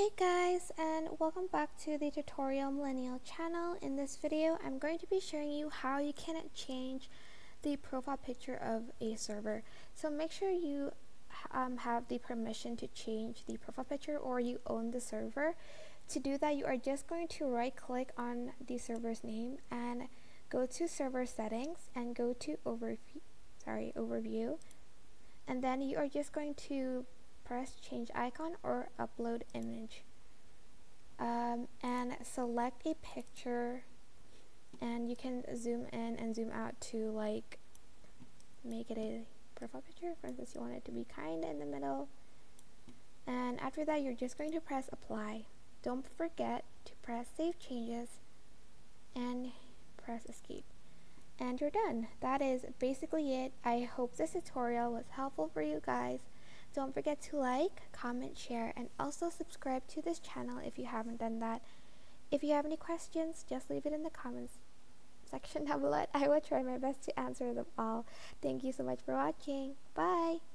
Hey guys and welcome back to the tutorial millennial channel. In this video I'm going to be showing you how you can change the profile picture of a server. So make sure you um, have the permission to change the profile picture or you own the server. To do that you are just going to right click on the server's name and go to server settings and go to overview sorry overview. And then you are just going to press change icon or upload image. Um, and select a picture and you can zoom in and zoom out to like make it a profile picture. For instance you want it to be kind in the middle. And after that you're just going to press apply. Don't forget to press save changes and press escape. And you're done. That is basically it. I hope this tutorial was helpful for you guys don't forget to like, comment, share, and also subscribe to this channel if you haven't done that. If you have any questions, just leave it in the comments section down below. I will try my best to answer them all. Thank you so much for watching. Bye!